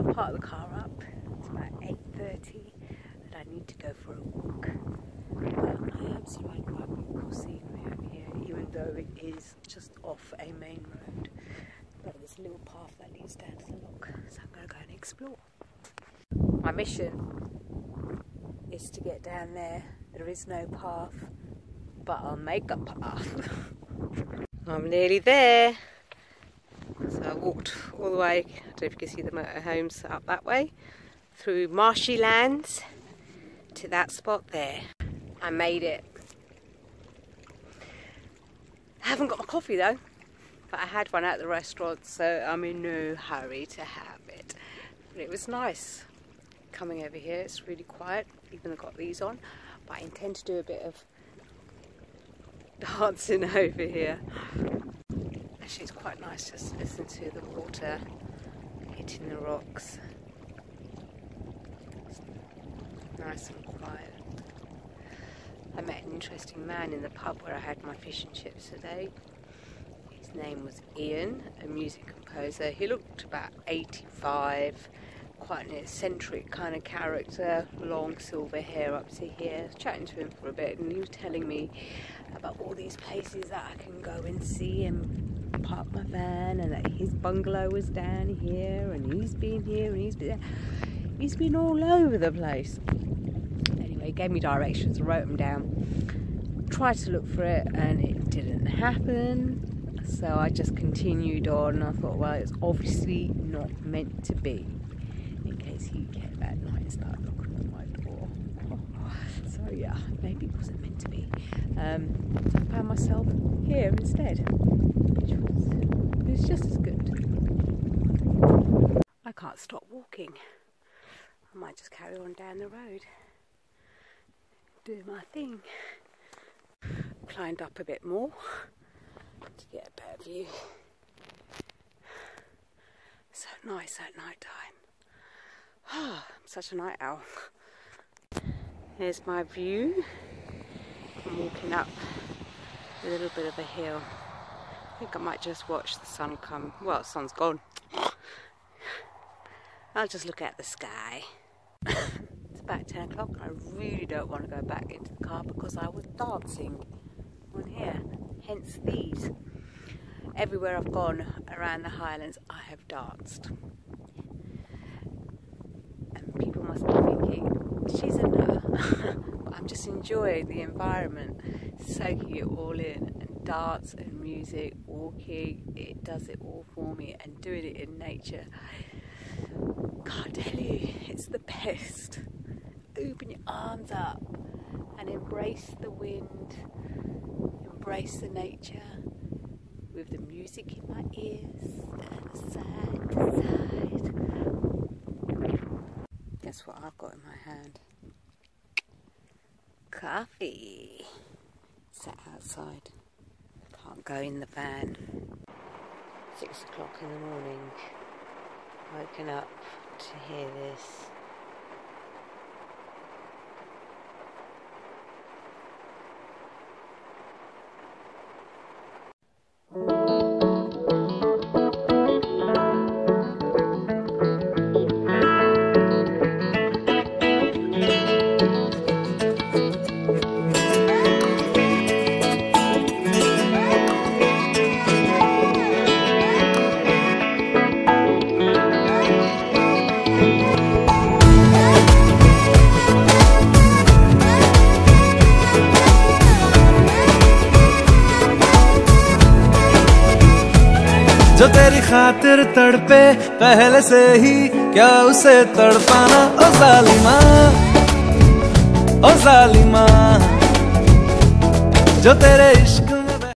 So I parked the car up. It's about 8.30 and I need to go for a walk. But I am surrounded by beautiful scenery here, even though it is just off a main road. But there's a little path that leads down to the lock, so I'm going to go and explore. My mission is to get down there. There is no path, but I'll make a path. I'm nearly there. Walked all the way, I don't know if you can see the motorhomes up that way, through marshy lands to that spot there. I made it. I haven't got my coffee though, but I had one at the restaurant, so I'm in no hurry to have it. But it was nice coming over here. It's really quiet, even though I've got these on. But I intend to do a bit of dancing over here. Actually, it's quite nice just to listen to the water hitting the rocks. It's nice and quiet. I met an interesting man in the pub where I had my fish and chips today. His name was Ian, a music composer. He looked about 85, quite an eccentric kind of character, long silver hair up to here. Chatting to him for a bit, and he was telling me about all these places that I can go and see and park my van, and that his bungalow was down here, and he's been here, and he's been there. He's been all over the place. Anyway, he gave me directions, I wrote them down, tried to look for it, and it didn't happen. So I just continued on. I thought, well, it's obviously not meant to be. In case he came at night and started knocking on my door. So yeah, maybe it wasn't meant to be. Um, so I found myself here instead, which was, it was just as good. I can't stop walking. I might just carry on down the road, do my thing. Climbed up a bit more to get a better view. So nice at night time. Ah, I'm such a night owl. Here's my view. I'm walking up a little bit of a hill. I think I might just watch the sun come. Well, the sun's gone. I'll just look at the sky. it's about 10 o'clock and I really don't want to go back into the car because I was dancing on here. Hence these. Everywhere I've gone around the Highlands, I have danced. And people must be thinking, she's a no. but I'm just enjoying the environment, soaking it all in, and dance and music, walking, it does it all for me, and doing it in nature. Tell you, it's the best. Open your arms up and embrace the wind, embrace the nature with the music in my ears and side to side. Guess what I've got in my hand? Coffee. Sat outside. Can't go in the van. Six o'clock in the morning. Woken up to hear this. जो तेरी खातिर तड़पे, पहले से ही क्या उसे तड़पाना? ओ जालिमा ओ जालिमा, जो तेरे इश्क